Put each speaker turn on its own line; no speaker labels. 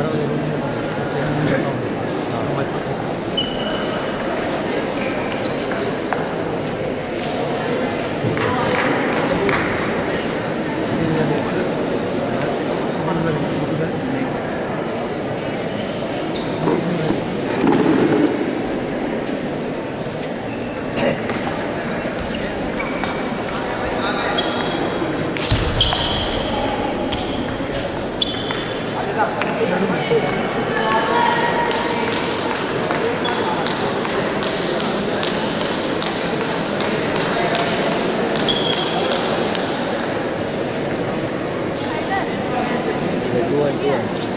알아내는 정말 Yeah. dua